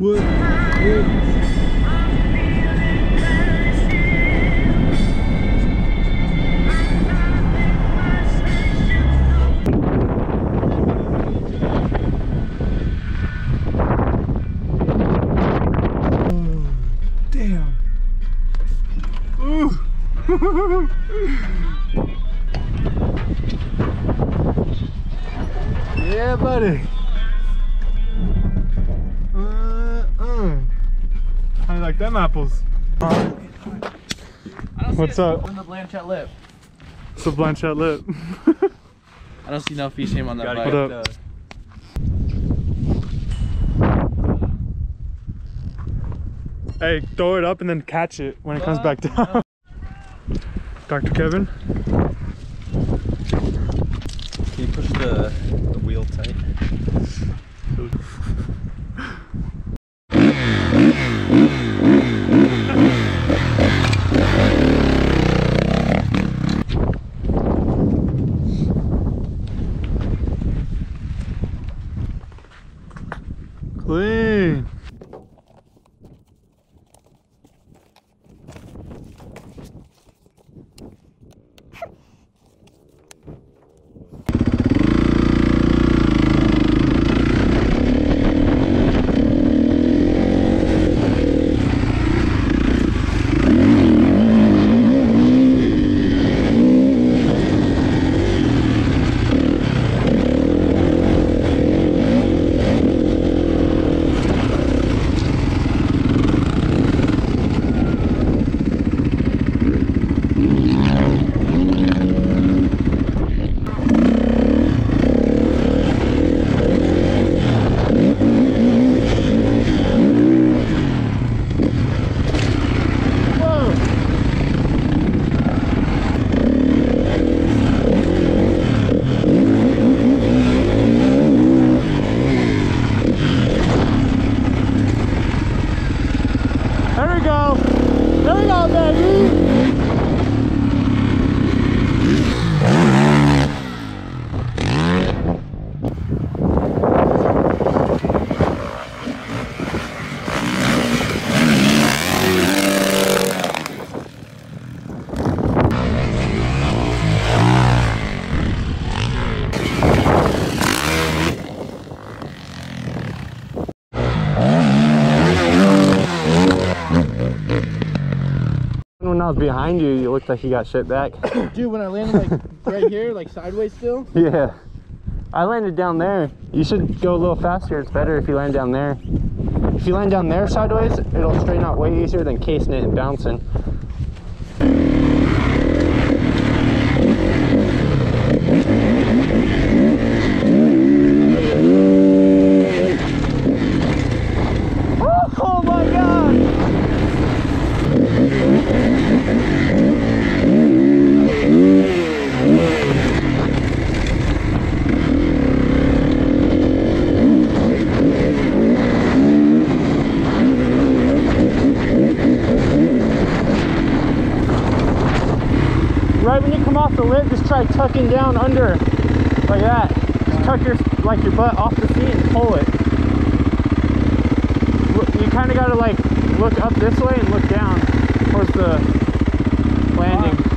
What? What? Oh, damn. Yeah, buddy. Like them apples? I What's up? On the Blanchette lip. It's a Blanchette lip. I don't see no fish name on that What bite. up? Hey, throw it up and then catch it when it comes back down. Dr. Kevin? Can you push the, the wheel tight? 왜? We go. There we go, baby. Was behind you, you looked like you got shit back. Dude, when I landed like right here, like sideways still. yeah. I landed down there. You should go a little faster. It's better if you land down there. If you land down there sideways, it'll straighten out way easier than casing it and bouncing. Oh my god! Right when you come off the lip, just try tucking down under like that. Just tuck your like your butt off the seat and pull it. You kind of got to like look up this way and look down towards the landing.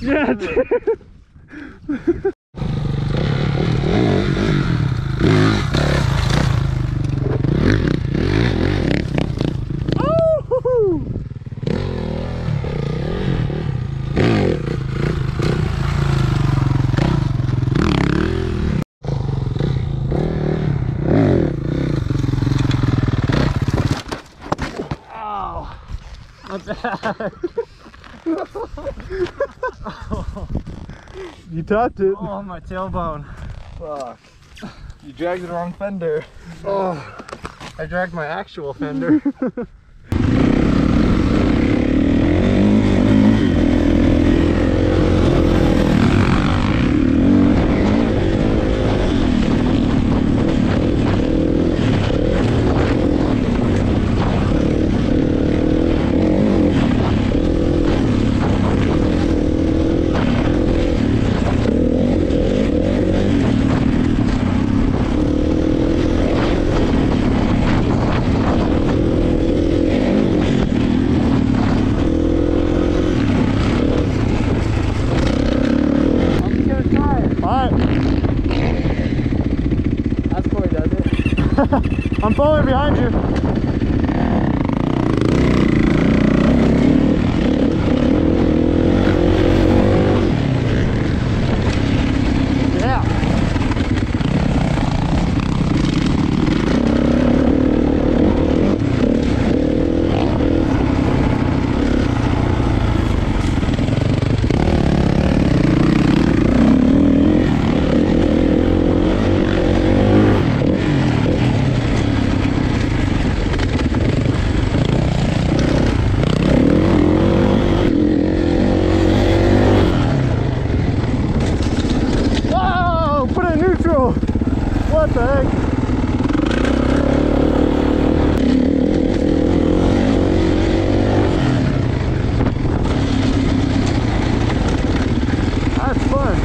Yeah, dude. Oh! Ow. My back. You tapped it. Oh, my tailbone. Fuck. You dragged the wrong fender. Oh, I dragged my actual fender. I'm following behind you. Yeah. Whoa! What the heck? That's fun.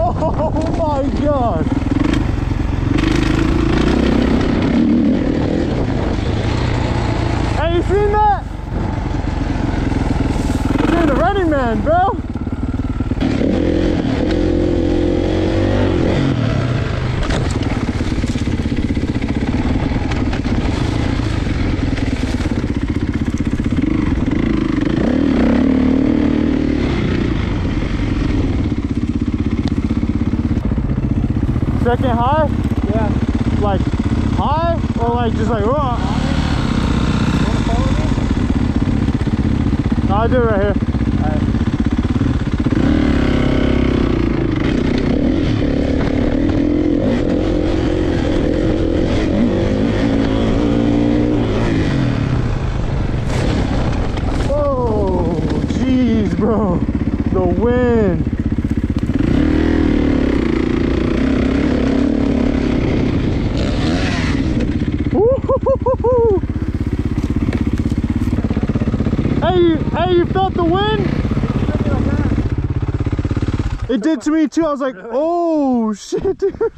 Oh my god! Hey, you seen that? Dude, the running man, bro. Second high? Yeah. Like high or like just like raw? No, I'll do it right here. Oh, jeez, bro. The wind. Woo-hoo-hoo-hoo-hoo. Hey, you, hey, you felt the wind? It did to me too. I was like, oh shit, dude.